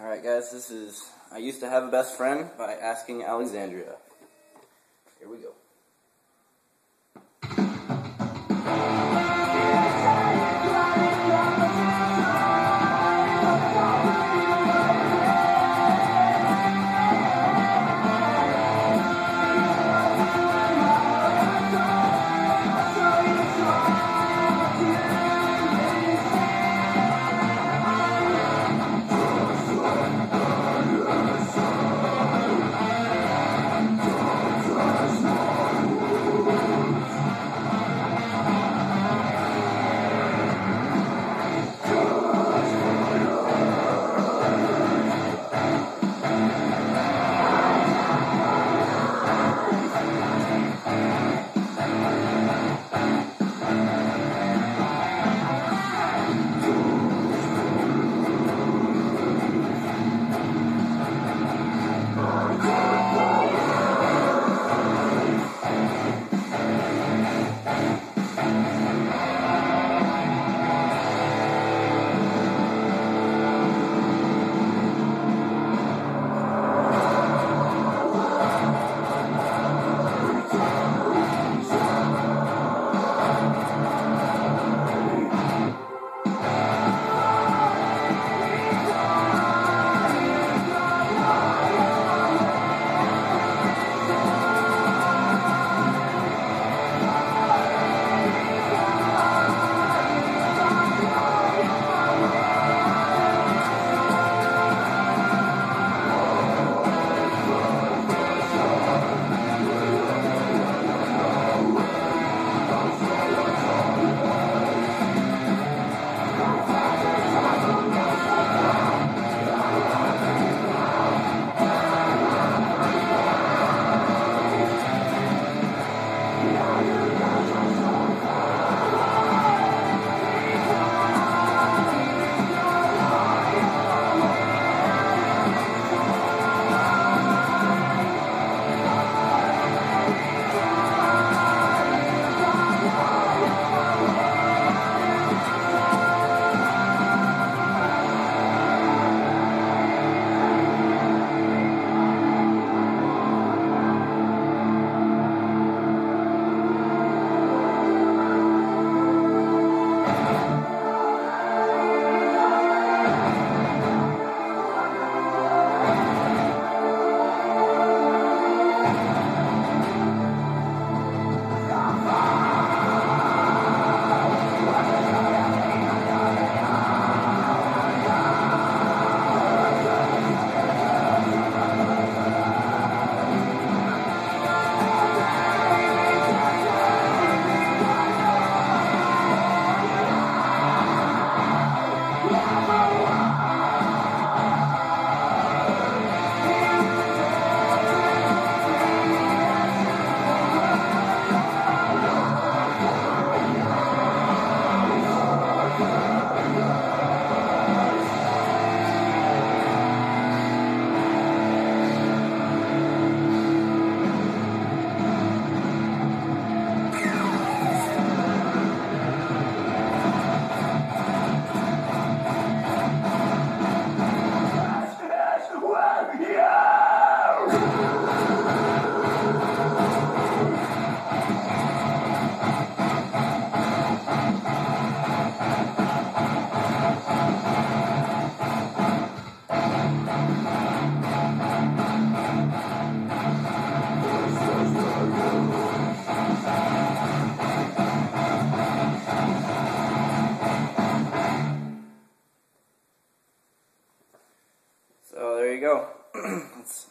Alright guys, this is I Used to Have a Best Friend by Asking Alexandria. Here we go.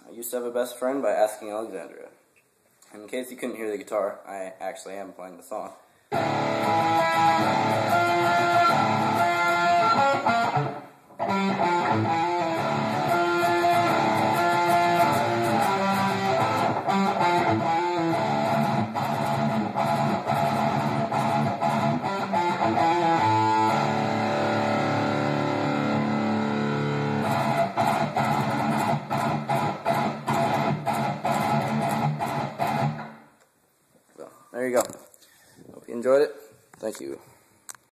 I used to have a best friend by asking Alexandria. In case you couldn't hear the guitar, I actually am playing the song. Enjoyed it. Thank you.